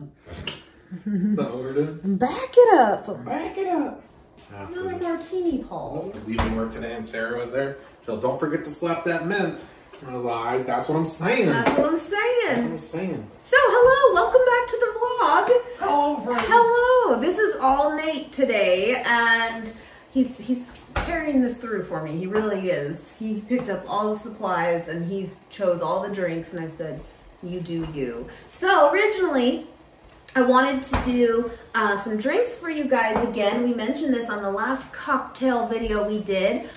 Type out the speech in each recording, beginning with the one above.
Is that what we're doing? Back it up. Back it up. Another martini, Paul. Leaving work today and Sarah was there. Jill, don't forget to slap that mint. I was like, that's what I'm saying. That's what I'm saying. That's what saying. I'm saying. So, hello, welcome back to the vlog. Hello, friends. Hello, this is all Nate today, and he's he's carrying this through for me. He really is. He picked up all the supplies and he chose all the drinks, and I said, "You do you." So originally, I wanted to do uh, some drinks for you guys again. We mentioned this on the last cocktail video we did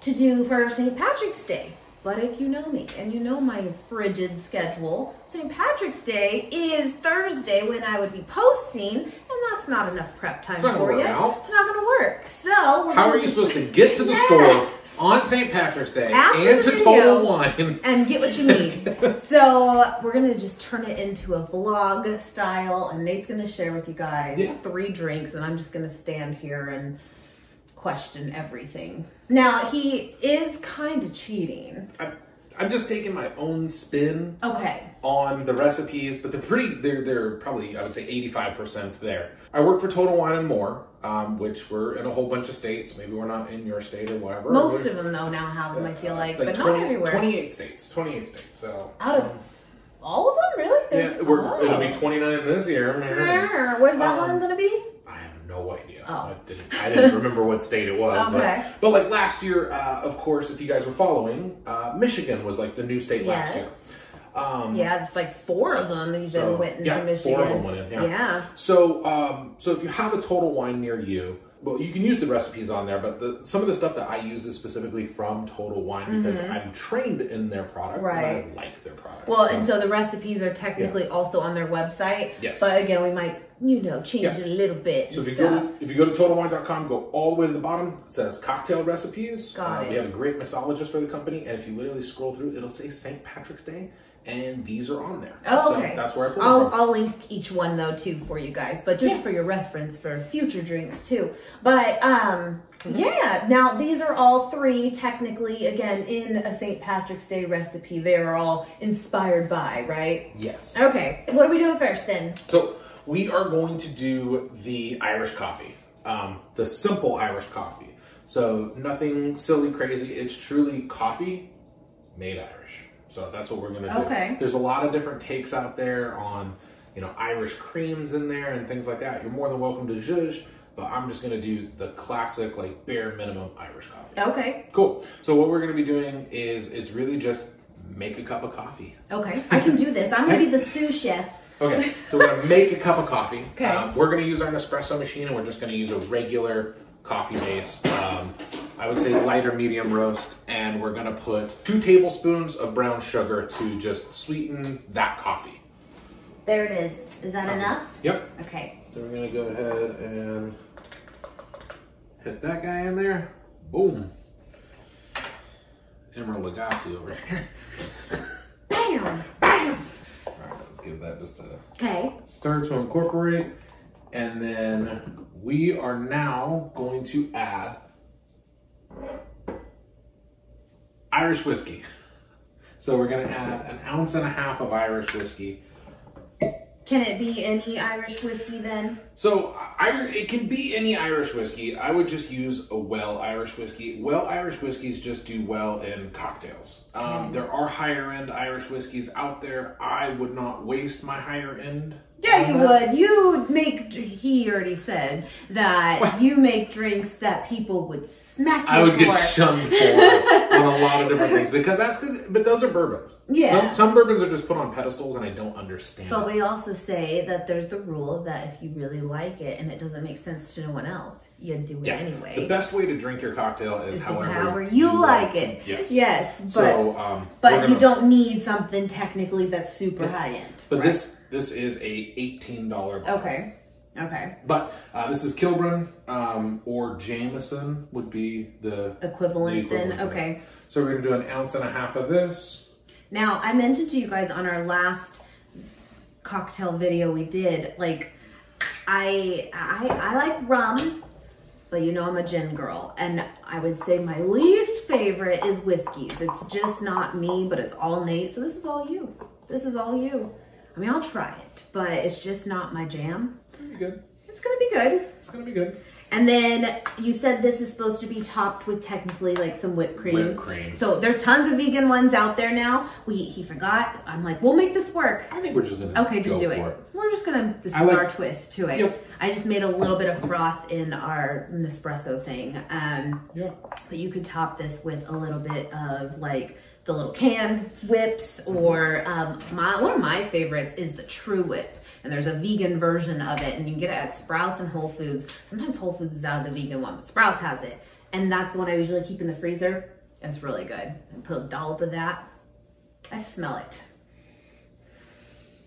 to do for St. Patrick's Day. But if you know me and you know my frigid schedule, St. Patrick's Day is Thursday when I would be posting, and that's not enough prep time for you. out. It's not gonna work. So we're How are you supposed to get to the Yeah. store on St. Patrick's Day After and to video. Total Wine? and get what you need. so we're gonna just turn it into a vlog style, and Nate's gonna share with you guys Yeah. three drinks, and I'm just gonna stand here and question everything. Now he is kind of cheating. I, I'm just taking my own spin Okay. on the recipes, but they're pretty. They're they're probably I would say 85 percent there. I work for Total Wine and More, um, which we're in a whole bunch of states. Maybe we're not in your state or whatever. Most We're- of them though now have them. I feel like, but 20 not everywhere. 28 states. 28 states. So Out of all of them, really? yeah, we're, it'll be 29 this year. Where's that Um, one gonna be? I no idea. Oh. I, didn't, I didn't remember what state it was. Okay. But, but like last year, uh, of course, if you guys were following, uh, Michigan was like the new state last year. Um, Yeah, it's like four of them even So, went into yeah, Michigan. four of them went in, yeah. yeah. So, um, so if you have a Total Wine near you, well, you can use the recipes on there, but the, some of the stuff that I use is specifically from Total Wine because I'm trained in their product and. Right. I like their product. Well, So- and so the recipes are technically also on their website. Yes. But again, we might, you know, change Yeah. it a little bit So if you stuff. go if you go to totalwine.com, go all the way to the bottom. It says cocktail recipes. Got Uh, it. We have a great mixologist for the company, and if you literally scroll through, it'll say St. Patrick's Day, and these are on there. Oh, So okay. that's where I pulled I'll. I'll link each one though too for you guys, but just Yeah. for your reference for future drinks too. But um, Mm-hmm. yeah. Now these are all three technically again in a St. Patrick's Day recipe. They are all inspired by, right? Yes. Okay. What are we doing first then? So we are going to do the Irish coffee, um, the simple Irish coffee. So nothing silly, crazy. It's truly coffee made Irish. So that's what we're gonna do. Okay. There's a lot of different takes out there on, you know, Irish creams in there and things like that. You're more than welcome to zhuzh, but I'm just gonna do the classic, like bare minimum Irish coffee. Okay. Cool. So what we're gonna be doing is it's really just make a cup of coffee. Okay. I can do this. I'm gonna be the sous chef. Okay, so we're gonna make a cup of coffee. Okay. Uh, we're gonna use our Nespresso machine, and we're just gonna use a regular coffee base. Um, I would say lighter medium roast, and we're gonna put two tablespoons of brown sugar to just sweeten that coffee. There it is. Is that enough? Yep. Okay. So we're gonna go ahead and hit that guy in there. Boom. Emeril Lagasse over here. Bam. Bam. All right, let's give that just a Okay. start to incorporate. And then we are now going to add Irish whiskey. So we're going to add an ounce and a half of Irish whiskey. Can it be any Irish whiskey then? So I, it can be any Irish whiskey. I would just use a well Irish whiskey. Well Irish whiskeys just do well in cocktails. Um, there are higher end Irish whiskeys out there. I would not waste my higher end. Yeah, you that. would. You make. He already said that you make drinks that people would smack you I would for. get shunned for on a lot of different things because that's good. But those are bourbons. Yeah. Some, some bourbons are just put on pedestals, and I don't understand. But it. we also say that there's the rule that if you really like it and it doesn't make sense to no one else, you do it yeah. anyway. The best way to drink your cocktail is Is however, however you like it. Yes. Yes, but So, um, but we're you don't need something technically that's super high end. But Right. this this is a eighteen dollar. Okay. Okay. But uh, this is Kilburn um, or Jameson would be the Equivalent, the then. equivalent this. Okay. So we're gonna do an ounce and a half of this. Now, I mentioned to you guys on our last cocktail video we did, like I I I like rum, but you know I'm a gin girl, and I would say my least favorite is whiskeys. It's just not me, but it's all Nate. So this is all you. This is all you. I mean, I'll try it, but it's just not my jam. It's gonna be good. It's gonna be good. It's gonna be good. And then you said this is supposed to be topped with technically like some whipped cream. Whipped cream. So there's tons of vegan ones out there now. We he forgot. I'm like, we'll make this work. I think we're just gonna Okay, just go do it. it. We're just gonna. This I is like- our twist to it. Yep. I just made a little bit of froth in our Nespresso thing. Um, Yeah. but you could top this with a little bit of like the little can whips, or um, my one of my favorites is the TruWhip. And there's a vegan version of it, and you can get it at Sprouts and Whole Foods. Sometimes Whole Foods is out of the vegan one, but Sprouts has it, and that's the one I usually keep in the freezer. It's really good. And put a dollop of that. I smell it.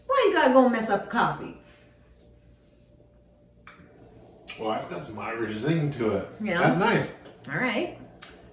Why you gotta go mess up coffee? Well, that's got some Irish zing to it. Yeah. That's nice. All right.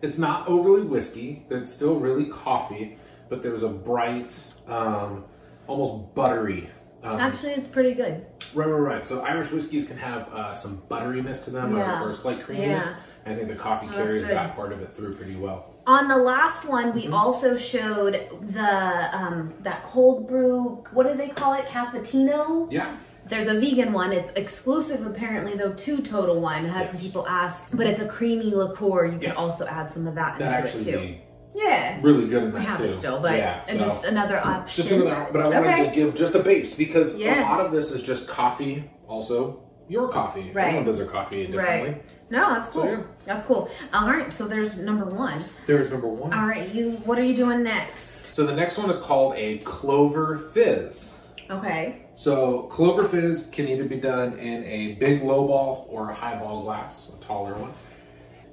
It's not overly whiskey. It's still really coffee, but there's a bright, um, almost buttery. Um, Actually, it's pretty good. right, right, right. So Irish whiskeys can have uh, some butteriness to them Yeah. or, or slight creaminess. Yeah. I think the coffee that's carries that part of it through pretty well. On the last one, we Mm-hmm. also showed the um, that cold brew. What do they call it? Cafetino. Yeah. There's a vegan one. It's exclusive, apparently, though. To Total Wine. I had some people ask, but it's a creamy liqueur. You can Yeah. also add some of that, That into it too. be Yeah, really good in we that too. it still, but yeah, and so- just another option. Just another, but I wanted Okay. to give just a base because Yeah. a lot of this is just coffee. Also, your coffee. Right. Everyone does their coffee differently. Right. No, that's So, cool. yeah. That's cool. All right, so there's number one. There's number one. All right, you. What are you doing next? So the next one is called a Clover Fizz. Okay. So Clover Fizz can either be done in a big low ball or a high ball glass, a taller one.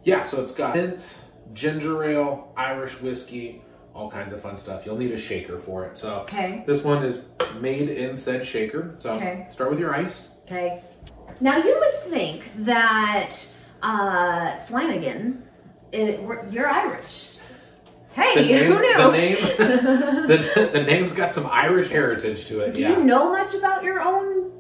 Yeah, so it's got mint, ginger ale, Irish whiskey, all kinds of fun stuff. You'll need a shaker for it. So Okay. this one is made in said shaker. So Okay. start with your ice. Okay. Now you would think that uh, Flanagan, it, you're Irish. Hey, The name, who knew? the name, the, the name's got some Irish heritage to it. Do yeah. you know much about your own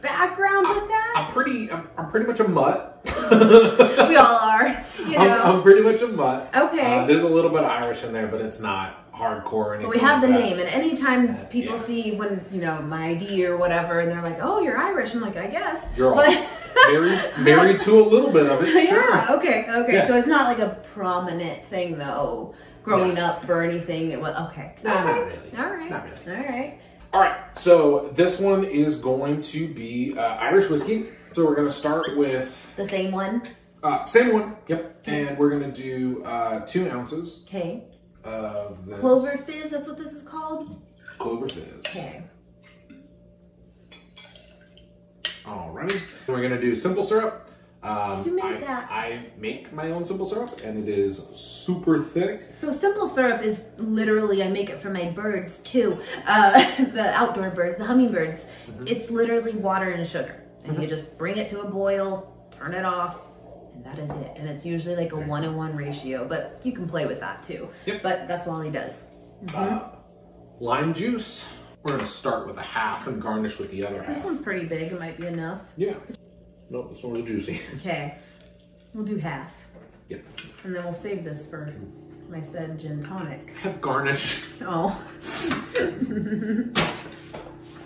background with that? I'm pretty, I'm, I'm pretty much a mutt. we all are, you know. I'm, I'm pretty much a mutt. Okay. Uh, there's a little bit of Irish in there, but it's not hardcore or anything. but we have the that. name, and anytime people yeah. see when you know my ID or whatever, and they're like, "Oh, you're Irish," I'm like, "I guess." You're all but married, married to a little bit of it. Sure. yeah, okay, okay. Yeah. So it's not like a prominent thing though, growing up or anything. It was okay. No, okay. not really. All right. Not really. All right. All right. So this one is going to be uh, Irish whiskey. So we're going to start with The same one. uh, same one. Yep. And we're going to do uh, two ounces Okay. of the Clover fizz. That's what this is called. Clover Fizz. Okay. Alrighty. And we're going to do simple syrup. Um, You I, that. I make my own simple syrup, and it is super thick. So simple syrup is literally I make it for my birds too. Uh, the outdoor birds, the hummingbirds. It's literally water and sugar, and you just bring it to a boil, turn it off, and that is it. And it's usually like a one to one ratio, but you can play with that too. Yep. But that's all he does. Uh, lime juice. We're going to start with a half and garnish with the other half. This one's pretty big. It might be enough. Yeah. No, this one was juicy. Okay, we'll do half, Yeah. and then we'll save this for my said gin tonic. Have garnish Oh.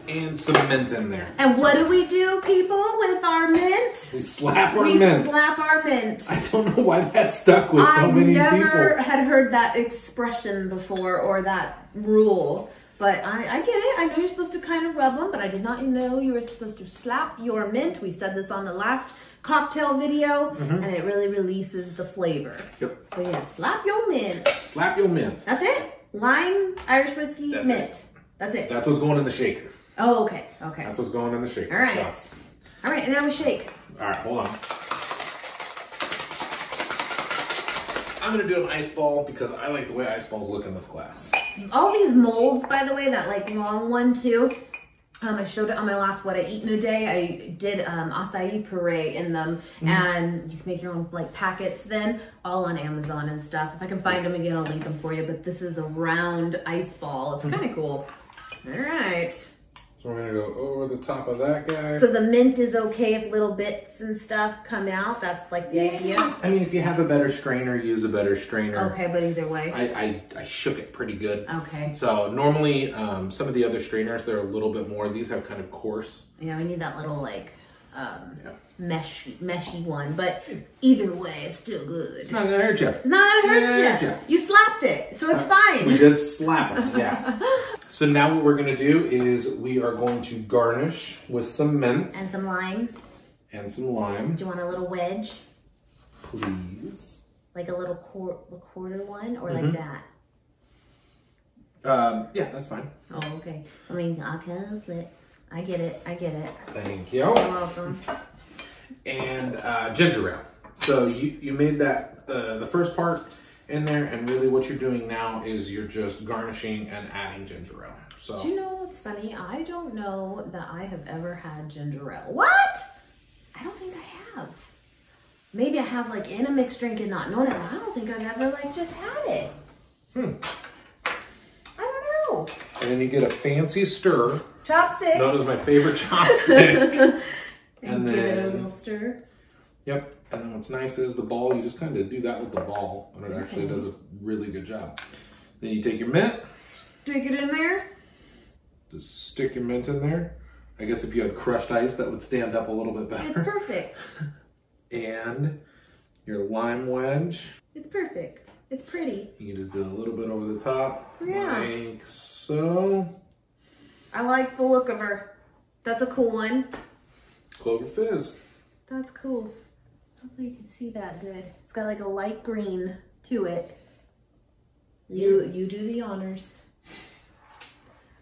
and some mint in there. And what do we do, people, with our mint? We slap our we mint. We slap our mint. I don't know why that stuck with so many people. I never had heard that expression before or that rule. But I, I get it. I know you're supposed to kind of rub them, but I did not know you were supposed to slap your mint. We said this on the last cocktail video, mm-hmm. and it really releases the flavor. Yep. So yeah, slap your mint. Slap your mint. That's it. Lime, Irish whiskey, That's mint. That's it. That's what's going in the shaker. Oh, okay. Okay. That's what's going in the shaker. All right. So, All right, and now we shake. all right, hold on. I'm gonna do an ice ball because I like the way ice balls look in this glass. all these molds, by the way, that like long one too. Um, I showed it on my last What I Eat in a Day. I did um, acai puree in them, and you can make your own like packets then, all on Amazon and stuff. If I can find them again, I'll link them for you. But this is a round ice ball. It's kind of cool. All right. So we're gonna go over the top of that guy. So the mint is okay if little bits and stuff come out. That's like the idea. I mean, if you have a better strainer, use a better strainer. Okay, but either way. I, I, I shook it pretty good. Okay. So normally, um, some of the other strainers, they're a little bit more. These have kind of coarse. Yeah, we need that little like um, Yeah. meshy, meshy one. But either way, it's still good. It's not gonna hurt you. It's not gonna hurt Yeah, you. yeah. You slapped it, so it's fine. We did slap it, yes. so now what we're gonna do is we are going to garnish with some mint And some lime. and some lime, Do you want a little wedge? please. Like a little quar- a quarter one or Mm-hmm. like that? Um, yeah, that's fine. Oh, okay. I mean, I can it. I get it. I get it. Thank you. You're welcome. And uh, ginger ale. So you, you made that uh, the first part in there, and really what you're doing now is you're just garnishing and adding ginger ale. So. Do you know what's funny? I don't know that I have ever had ginger ale. What? I don't think I have. Maybe I have like in a mixed drink and not known it. but I don't think I've ever like just had it. Hmm. I don't know. and then you get a fancy stir, Chopstick. known as my favorite chopstick. and Give it a little stir. Yep. And then what's nice is the ball, you just kind of do that with the ball, and it actually does a really good job. Then you take your mint, Stick it in there. just stick your mint in there. I guess if you had crushed ice, that would stand up a little bit better. It's perfect. and your lime wedge, It's perfect. It's pretty. you can just do a little bit over the top, Yeah. like so. I like the look of her. That's a cool one. Clover fizz. That's cool. Hopefully you can see that good. It's got like a light green to it. You you do the honors.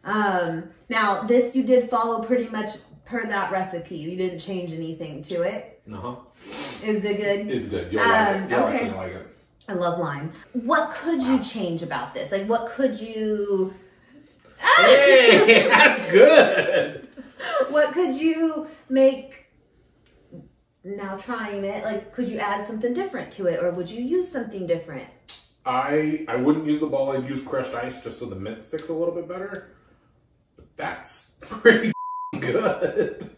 Um now this you did follow pretty much per that recipe. You didn't change anything to it. Uh huh. Is it good? It's good. You'll Um, like it. You'll okay. like it. I love lime. What could you change about this? Like what could you Hey, that's good. what could you make now trying it like could you add something different to it or would you use something different I I wouldn't use the ball. I'd use crushed ice just so the mint sticks a little bit better. But that's pretty good.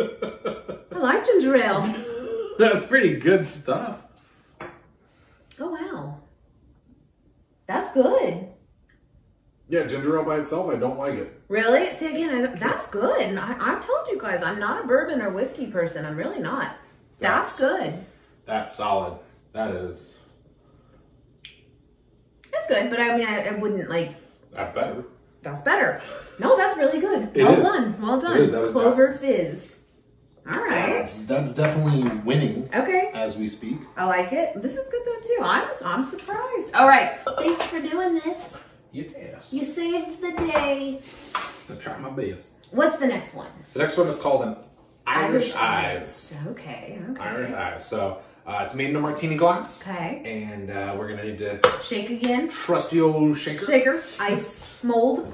i like ginger ale that's pretty good stuff. oh wow that's good Yeah, ginger ale by itself, I don't like it. really see again I, that's good and I, I told you guys i'm not a bourbon or whiskey person i'm really not that's good That's solid. That is. that's good but i mean i, I wouldn't like That's better. that's better no that's really good It well is. done well done It is, that is clover fizz all right That's, that's definitely winning okay as we speak. I like it. This is good though too. I'm I'm surprised. All right. Thanks for doing this. Yes. You saved the day. I try my best. What's the next one? The next one is called an Irish, eyes. Okay. Okay. Irish eyes. So uh, it's made in a martini glass. Okay. And uh, we're gonna need to Shake again. trusty old shaker. Shaker. Ice mold.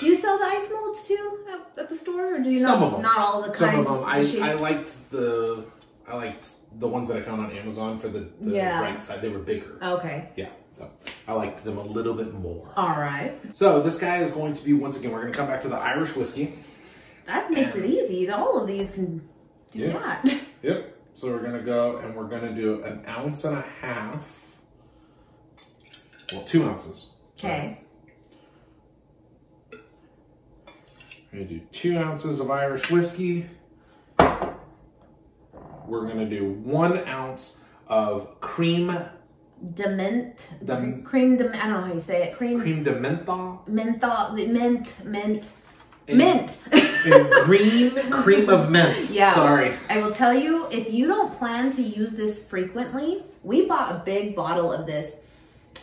Do you sell the ice molds too at, at the store, or do you Some not? of them. Not all the kinds. Some of them. the I, I liked the I liked the ones that I found on Amazon for the, the Yeah. right side. They were bigger. Okay. Yeah. So I liked them a little bit more. All right. So this guy is going to be once again. We're going to come back to the Irish whiskey. That makes it easy. All of these can do Yeah. that. Yep. So we're gonna go and we're gonna do an ounce and a half. Well, two ounces. Okay. We're gonna do two ounces of Irish whiskey. We're gonna do one ounce of cream, Dement. Dem- cream. Dem- I don't know how you say it. Cream. cream de menthol, Menthol. Mint. Mint. And- Mint. and green cream of mint. Yeah. Sorry. I will tell you, if you don't plan to use this frequently, we bought a big bottle of this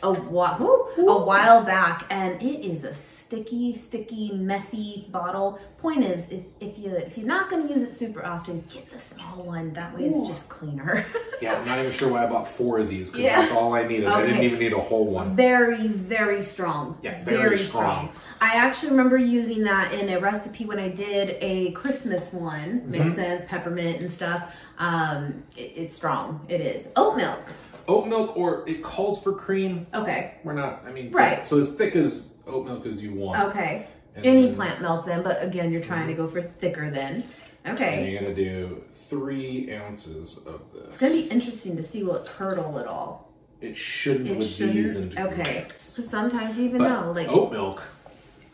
a, whi- a while back, and it is a sticky, sticky, messy bottle. Point is, if, if you if you're not going to use it super often, get the small one. That way, it's just cleaner. Yeah, I'm not even sure why I bought four of these because Yeah. that's all I needed. I didn't even need a whole one. very, very strong. Yeah, very strong. I actually remember using that in a recipe when I did a Christmas one. Mm-hmm. Makes sense, peppermint and stuff. Um, it- it's strong. It is oat milk. Oat milk, or it calls for cream. Okay. We're not. I mean, so- Right. So, as thick as oat milk as you want. Okay. And Any then- plant milk then, but again, you're trying to go for thicker then. And Okay. you're gonna do three ounces of this. It's gonna be interesting to see will it curdle at all. It shouldn't It with shouldn't? Okay. ingredients. Because sometimes even But know, like oat milk.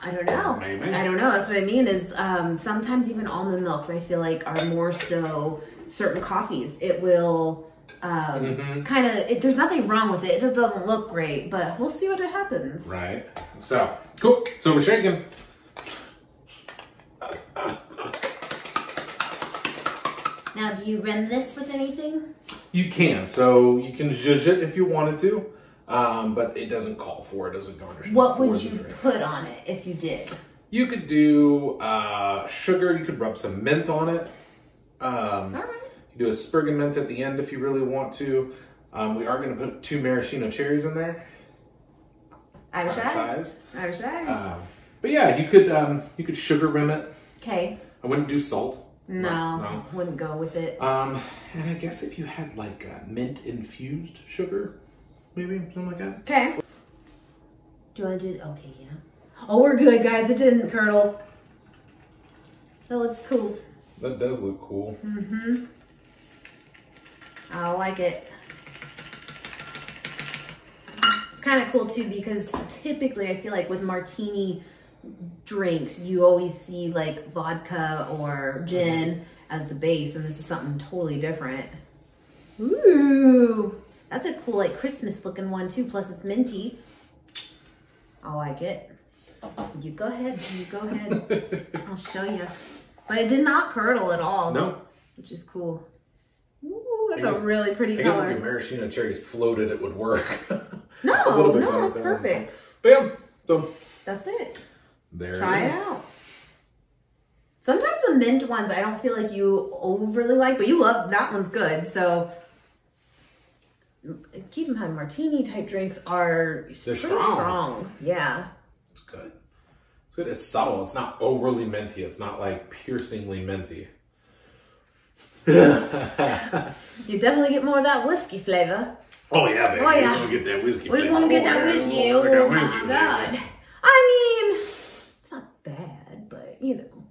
I don't know. Maybe. I don't know. That's what I mean. Is um, sometimes even almond milks I feel like are more so certain coffees. It will um, Mhm. kind of. There's nothing wrong with it. It just doesn't look great, but we'll see what happens. Right. So cool. So we're shaking. Now, do you rim this with anything? You can. So you can zhuzh it if you wanted to, um, but it doesn't call for it. Doesn't garnish. What would you drink. put on it if you did? You could do uh, sugar. You could rub some mint on it. Um, All right. Do a sprig mint at the end if you really want to. Um, we are going to put two maraschino cherries in there. Irish Irish eyes. eyes. Irish eyes. Um, but yeah, you could um, you could sugar rim it. Okay. I wouldn't do salt. No, No. wouldn't go with it. Um, and I guess if you had like uh, mint infused sugar, maybe something like that. Okay. Do you want to do? Okay, yeah. Oh, we're good, guys. It didn't curdle. That looks cool. That does look cool. Mm-hmm. I like it. It's kind of cool too because typically I feel like with martini drinks, you always see like vodka or gin mm-hmm. as the base, and this is something totally different. Ooh, that's a cool like Christmas looking one too. Plus it's minty. I like it. You go ahead. You go ahead. I'll show you. But it did not curdle at all No, which is cool. That's I guess- a really pretty I guess if color. your maraschino cherries floated, it would work. A No, little bit no, better it's perfect. But yeah, so That's it. there Try it it out. Sometimes the mint ones I don't feel like you overly like, but you love that one's good. So keep in mind, martini type drinks are They're strong. strong. Yeah. It's good. It's good. It's subtle. It's not overly minty. It's not like piercingly minty. You definitely get more of that whiskey flavor. Oh yeah, baby. Oh, yeah. We're gonna get that whiskey. We're flavor. gonna get Oh, that whiskey. gonna get Oh that my whiskey god. flavor. I mean, it's not bad, but you know.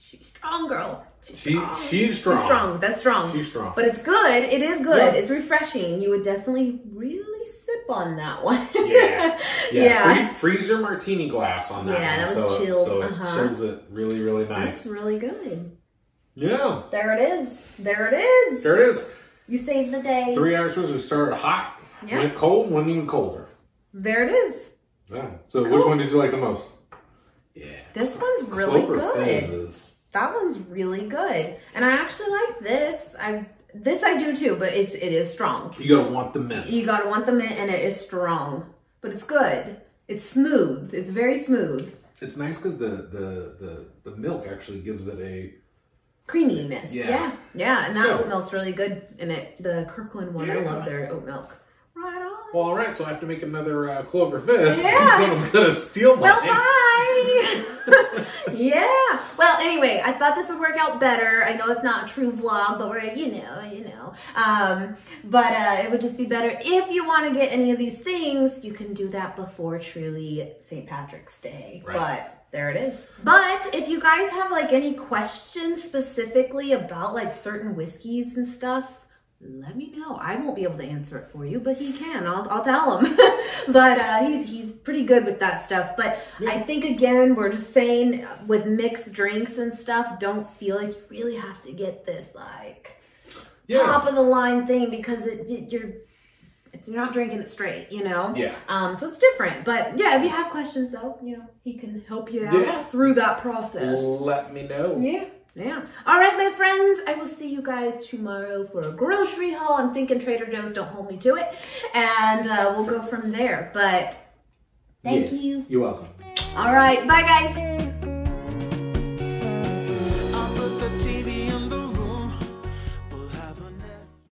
She's strong, girl. She's She- she's strong. She's strong. That's strong. She's strong. But it's good. It is good. Yeah. It's refreshing. You would definitely really sip on that one. Yeah. Yeah. Yeah. Free, freeze your martini glass on that Yeah, one. that was so, chilled. So it Uh-huh. chills it really, really That's nice. really good. Yeah. There it is. There it is. There it is. You saved the day. Three hours was we started hot, Yeah. went cold, went even colder. There it is. Yeah. So which one did you like the most? Yeah. This one's really Clover good. fizzes. That one's really good. And I actually like this. I this I do too, but it's it is strong. You gotta want the mint. You gotta want the mint and it is strong. But it's good. It's smooth. It's very smooth. It's nice because the, the the the milk actually gives it a Creaminess. Yeah. Yeah. Yeah. And that good. oat milk's really good in it. The Kirkland one, I love their oat milk. Well, all right, so I have to make another uh, clover fizz. Yeah. Someone's gonna steal Well, mine. bye. yeah. Well, anyway, I thought this would work out better. I know it's not a true vlog, but we're, you know, you know. Um, but uh, it would just be better if you want to get any of these things, you can do that before truly St. Patrick's Day. Right. But there it is. But if you guys have like any questions specifically about like certain whiskeys and stuff, let me know. I won't be able to answer it for you, but he can. I'll, I'll tell him. but uh, he's he's pretty good with that stuff. But I think again, we're just saying with mixed drinks and stuff, don't feel like you really have to get this like Yeah. top of the line thing because it, it- you're it's you're not drinking it straight, you know. Yeah. Um. So it's different. But yeah, if you have questions though, you know, he can help you out Yeah. through that process. Let me know. Yeah. Yeah. All right, my friends. I will see you guys tomorrow for a grocery haul. I'm thinking Trader Joe's. Don't hold me to it, and uh, we'll go from there. But thank Yeah. you. You're welcome. All right. Bye, guys.